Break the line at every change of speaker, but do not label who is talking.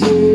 to